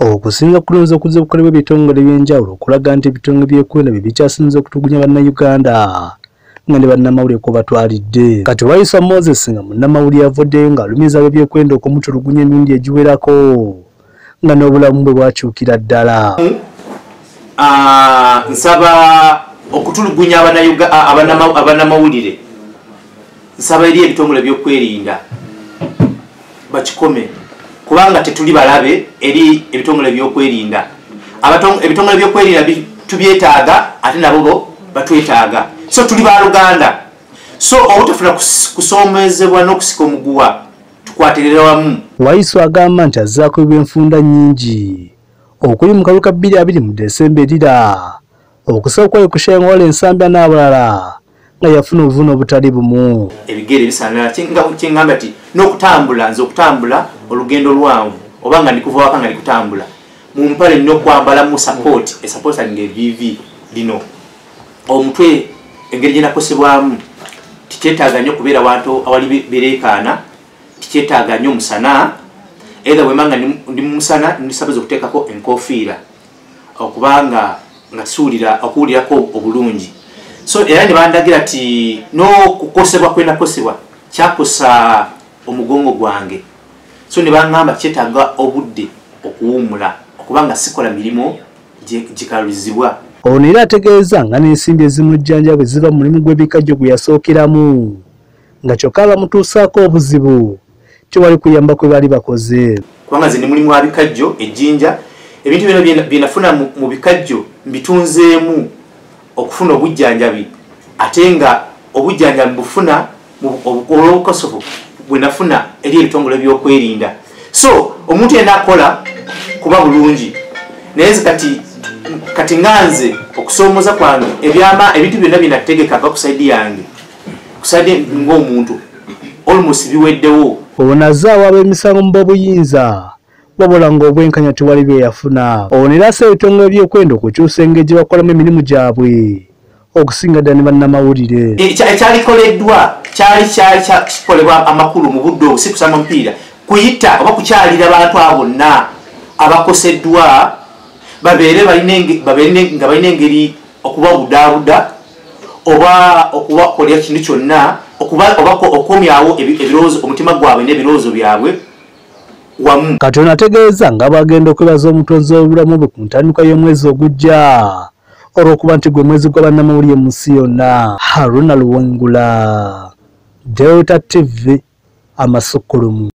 okusinga kulonza okuza okukolebwa ebitongole by'enjawulo okulaga nti ebitongole by'ekwenda bye bikyasinza okutugunya bannayuganda nga ne bannamawulire ko batwalidde. Kati wayiswa moses nga munnamawulire avuddeyo ng'alumiza ab'ebyekwenda okumutulugunya emirundi egiwerako nga n'obulamu bwe bwakyukira ddala. Nsaba okutulugunya abanamawulire nsaba eri ebitongole byokwerinda. Bakikome kubanga tetuli balabe eri ebitongole byokwerinda ebitongole byokwerinda tubyetaaga ate nabo bo batwetaaga. So tuli baluganda so obutafuna kus- kusoomezebwa n'okusika omuguwa tukwatirira wamu. Wayiswa agamba nti azzaako ebyenfunda nnyingi. Okuli mu kaluka 22 mu desemba erira. Okusobola okwayo kushengola ensambya n'abalala nga yafuna obuvune obutali bumu. Ebigere bisanala kyengamba ti n'okutambula nze okutambula olugendo lwanvu oba nga ndikuva waka nga ndikutambula mumpale nina okwambalamu support esupportalinga evivi lino. Omutwe engeri gyenakosebwamu tikyetaaga nnyo okubeera wantu awali be- bereekaana tikyetaaga nnyo omusana either bwemanga ndi mumusana ndisabuza okuteekako enkofiira okubanga nga tusuulira okuwulirako obulungi so era ne bandagira ti n'okukosebwa kwenakosebwa kyakosa omugongo gwange. So ne baŋŋamba kyetaaga obudde okuwummula okubanga sikola mirimu gikaluzibwa. Ono era ategeeza nga n'ensimbi ezimujjanja bwe ziva mu mulimu gw'ebikajjo gwe yasookeramu nga kyokka bamutuusaako obuzibu kiwali kuyamba kwe baali bakoze. Kubanga nze ndi mulimu wa bikajjo ejjinja ebintu byona bye- nafuna mu bikajjo mbitunzeemu okufuna obujjanjabi. Ate nga obujjanjabi bufuna olw'obukosofu bwe nafuna eri ebitongole byokwerinda. So omuntu yena akola kuba bulungi. Naye nze kati kati nganze okusoomoza kwange ebyama ebintu byonna byenategekanga ku saidi yange ku saidi ng'omuntu almost biweddewo. Ono azaawo ab'emisango mu b'obuyinza wabula ng'obwenkanya tewali bye yafuna. Ono era asa ebitongole by'okwenda okukyusa engeri gye bakolamu emirimu gyabwe. Okusinga ddala ne bannamawulire. Ekya- ekyalikoleddwa kyali kyali kya- kikolebwa amakulu mu budde obu si kusamba mupiira. Kuyita oba kukyalira abantu abo bonna abakoseddwa babeere nga balina engeri okubabudaabuda oba okubakolera kintu kyonna oba ko- okukomyawo ebi- ebirowoozo omutima gwabwe n'ebirowoozo byabwe wamu. Kati ono ategeeza nga bagenda okwebaza omutonzi w'obulamu bwe ku ntandikwa y'omwezi ogujja olw'okuba nti gwe mwezi gwa bannamawulire mu nsi yonna haruna luwengula delta tv amasukkulumu